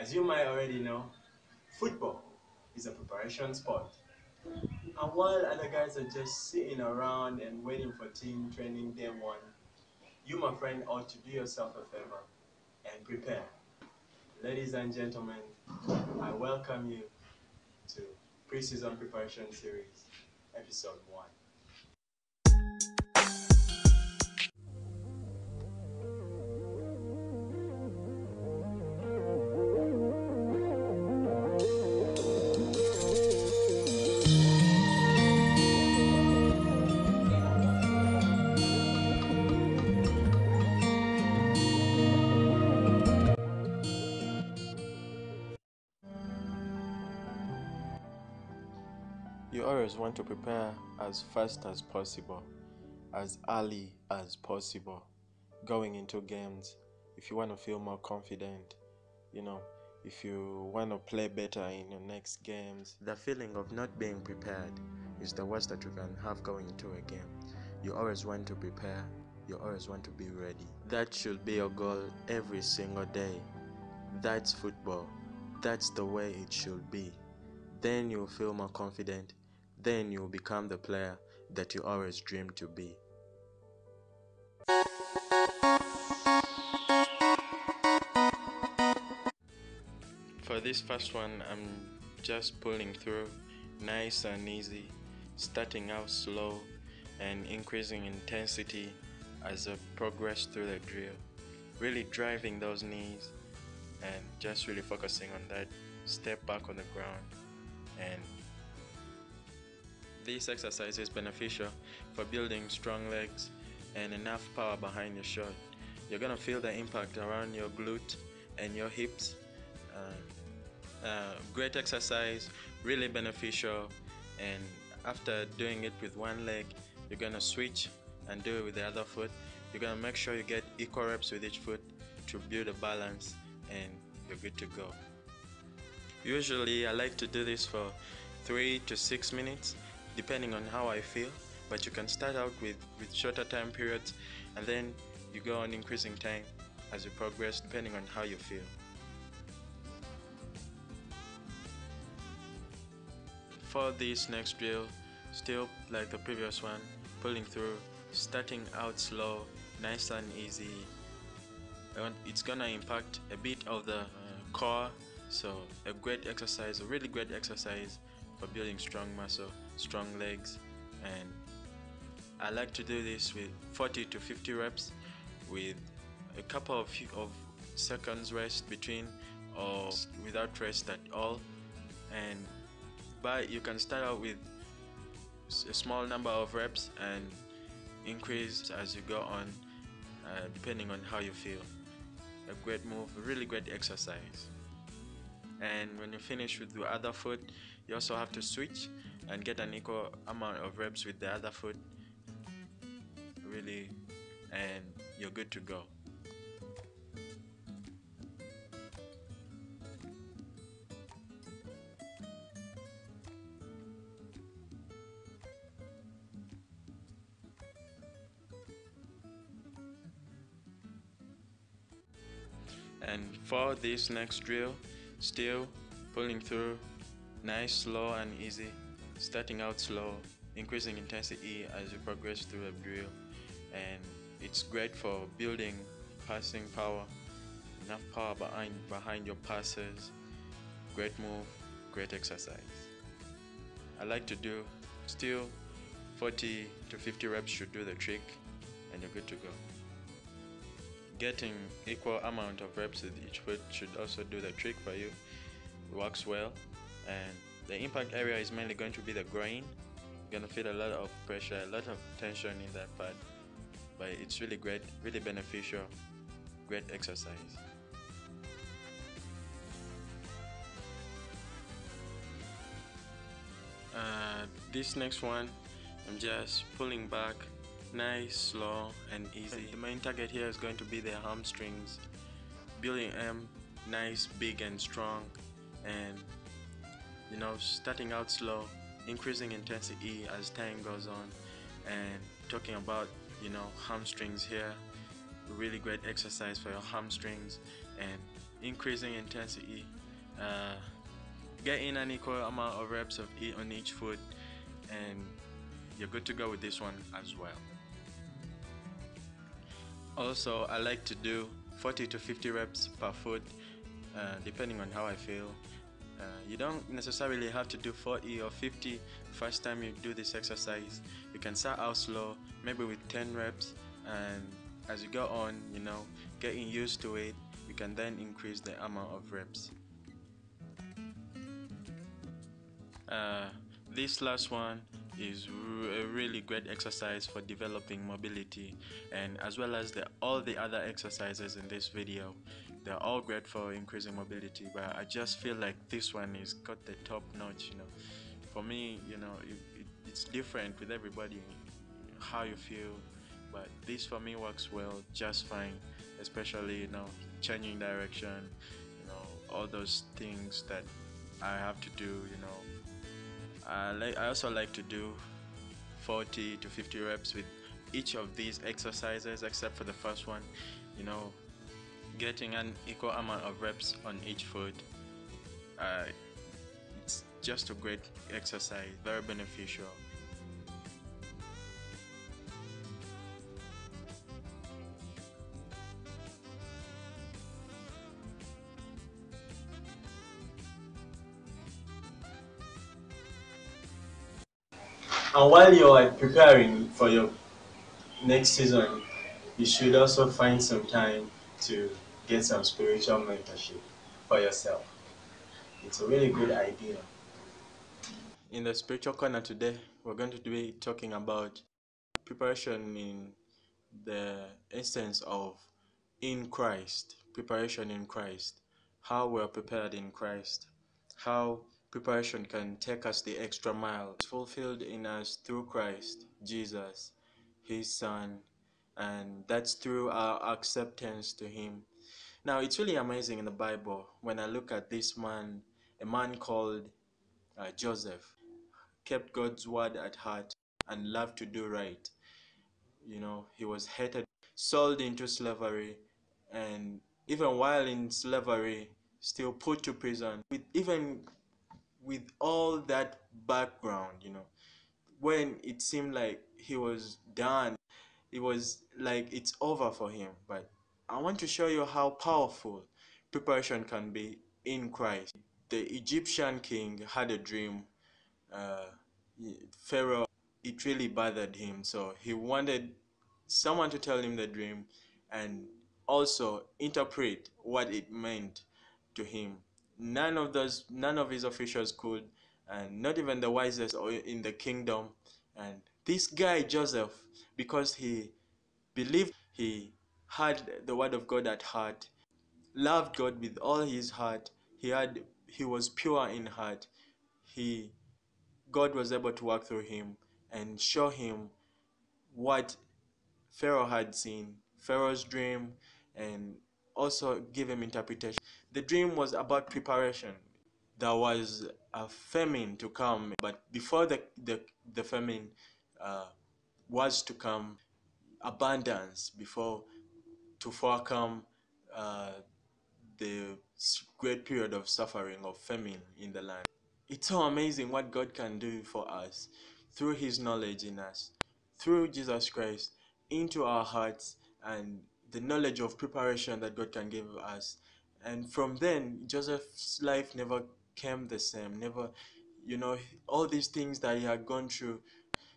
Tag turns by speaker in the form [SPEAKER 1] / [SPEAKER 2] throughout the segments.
[SPEAKER 1] As you might already know, football is a preparation sport. And while other guys are just sitting around and waiting for team training day one, you, my friend, ought to do yourself a favor and prepare. Ladies and gentlemen, I welcome you to Preseason Preparation Series, Episode 1.
[SPEAKER 2] You always want to prepare as fast as possible, as early as possible, going into games. If you want to feel more confident, you know, if you want to play better in your next games, the feeling of not being prepared is the worst that you can have going into a game. You always want to prepare, you always want to be ready. That should be your goal every single day. That's football, that's the way it should be. Then you'll feel more confident then you'll become the player that you always dreamed to be. For this first one, I'm just pulling through nice and easy, starting out slow and increasing intensity as I progress through the drill. Really driving those knees and just really focusing on that step back on the ground this exercise is beneficial for building strong legs and enough power behind your shot. You're gonna feel the impact around your glute and your hips. Uh, uh, great exercise, really beneficial. And after doing it with one leg, you're gonna switch and do it with the other foot. You're gonna make sure you get equal reps with each foot to build a balance, and you're good to go. Usually, I like to do this for three to six minutes depending on how I feel. But you can start out with, with shorter time periods and then you go on increasing time as you progress depending on how you feel. For this next drill, still like the previous one, pulling through, starting out slow, nice and easy. It's gonna impact a bit of the uh, core, so a great exercise, a really great exercise for building strong muscle strong legs and I like to do this with 40 to 50 reps with a couple of, of seconds rest between or without rest at all. And but you can start out with a small number of reps and increase as you go on uh, depending on how you feel. A great move really great exercise and when you finish with the other foot you also have to switch and get an equal amount of reps with the other foot really and you're good to go. And for this next drill still pulling through nice slow and easy starting out slow increasing intensity as you progress through the drill. And it's great for building passing power enough power behind behind your passes. Great move great exercise. I like to do still 40 to 50 reps should do the trick and you're good to go getting equal amount of reps with each foot should also do the trick for you. It works well. And the impact area is mainly going to be the groin you're gonna feel a lot of pressure a lot of tension in that part. But it's really great really beneficial. Great exercise. Uh, this next one I'm just pulling back nice slow and easy. The main target here is going to be the hamstrings. Building them nice big and strong and you know starting out slow increasing intensity as time goes on. And talking about you know hamstrings here really great exercise for your hamstrings and increasing intensity, uh, in an equal amount of reps of E on each foot, and you're good to go with this one as well. Also, I like to do 40 to 50 reps per foot, uh, depending on how I feel. Uh, you don't necessarily have to do 40 or 50 first time you do this exercise. You can start out slow, maybe with 10 reps, and as you go on, you know, getting used to it, you can then increase the amount of reps. Uh, this last one is a really great exercise for developing mobility and as well as the all the other exercises in this video. They're all great for increasing mobility but I just feel like this one is got the top notch you know. For me you know it, it, it's different with everybody how you feel but this for me works well just fine especially you know changing direction you know all those things that I have to do you know I, like, I also like to do 40 to 50 reps with each of these exercises except for the first one you know getting an equal amount of reps on each foot. Uh, it's just a great exercise very beneficial
[SPEAKER 1] And while you're preparing for your next season, you should also find some time to get some spiritual mentorship for yourself. It's a really good idea.
[SPEAKER 2] In the spiritual corner today, we're going to be talking about preparation in the instance of in Christ, preparation in Christ, how we're prepared in Christ, how preparation can take us the extra mile. It's fulfilled in us through Christ, Jesus, His Son, and that's through our acceptance to Him. Now, it's really amazing in the Bible when I look at this man, a man called uh, Joseph, kept God's word at heart and loved to do right. You know, he was hated, sold into slavery, and even while in slavery, still put to prison. With even with all that background, you know, when it seemed like he was done, it was like it's over for him. But I want to show you how powerful preparation can be in Christ. The Egyptian king had a dream. Uh, Pharaoh, it really bothered him, so he wanted someone to tell him the dream and also interpret what it meant to him none of those none of his officials could and not even the wisest in the kingdom. And this guy joseph because he believed he had the word of god at heart loved god with all his heart. He had he was pure in heart. He god was able to work through him and show him what pharaoh had seen pharaoh's dream and also give him interpretation. The dream was about preparation. There was a famine to come, but before the, the, the famine uh, was to come, abundance before to forecome uh, the great period of suffering of famine in the land. It's so amazing what God can do for us through His knowledge in us, through Jesus Christ into our hearts and the knowledge of preparation that God can give us. And from then, Joseph's life never came the same. Never, you know, all these things that he had gone through,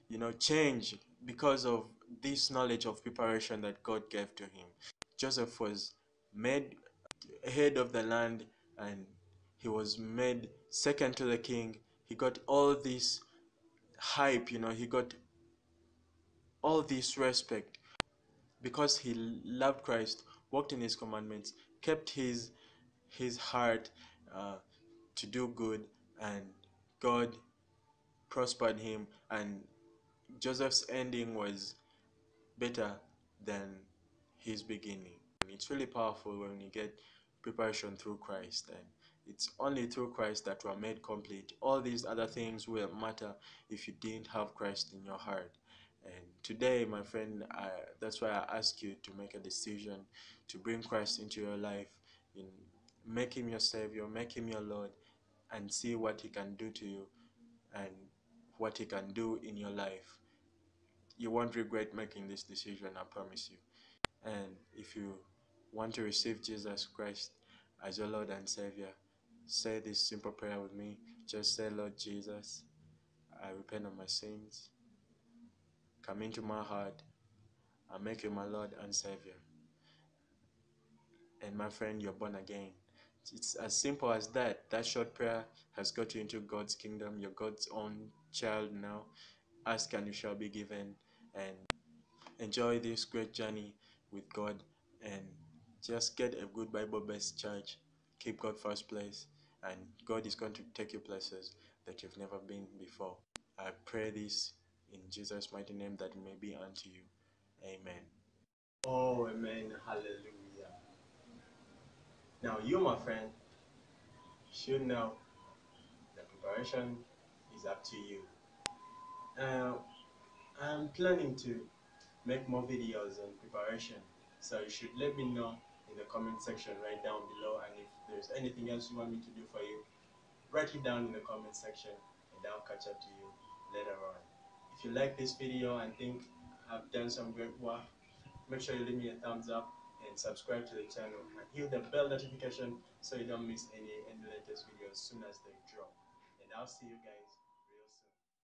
[SPEAKER 2] you know, changed because of this knowledge of preparation that God gave to him. Joseph was made head of the land and he was made second to the king. He got all this hype, you know, he got all this respect because he loved Christ, walked in his commandments, kept his his heart uh, to do good, and God prospered him, and Joseph's ending was better than his beginning. It's really powerful when you get preparation through Christ, and it's only through Christ that we are made complete. All these other things will matter if you didn't have Christ in your heart. And today, my friend, I, that's why I ask you to make a decision to bring Christ into your life in make him your savior make him your lord and see what he can do to you and what he can do in your life. You won't regret making this decision i promise you. And if you want to receive jesus christ as your lord and savior say this simple prayer with me. Just say lord jesus i repent of my sins. Come into my heart. I make you my Lord and Savior. And my friend, you're born again. It's as simple as that. That short prayer has got you into God's kingdom. You're God's own child now. Ask and you shall be given. And enjoy this great journey with God. And just get a good Bible based church. Keep God first place. And God is going to take you places that you've never been before. I pray this in Jesus' mighty name that it may be unto you. Amen.
[SPEAKER 1] Oh, amen. Hallelujah. Now, you, my friend, should know the preparation is up to you. Uh, I'm planning to make more videos on preparation, so you should let me know in the comment section right down below. And if there's anything else you want me to do for you, write it down in the comment section, and I'll catch up to you later on. If you like this video and think I've done some great work, make sure you leave me a thumbs up and subscribe to the channel and hit the bell notification so you don't miss any any latest videos as soon as they drop. And I'll see you guys